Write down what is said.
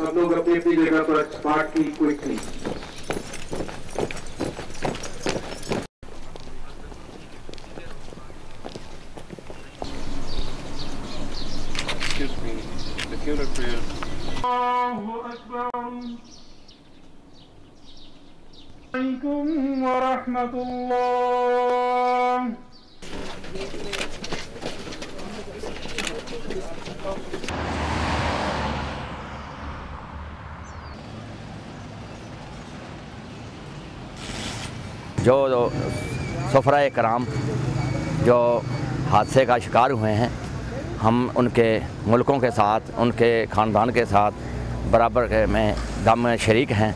सब लोग अपनी अपनी जगह पर स्पार्ट की quickly Excuse me, the funeral prayer. الله أكبر عليكم ورحمة الله जो सफ़रा कराम जो हादसे का शिकार हुए हैं, हम उनके मुल्कों के साथ, उनके ख़ानदान के साथ, बराबर में दम शरीक हैं।